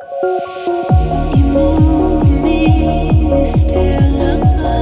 You move me still apart.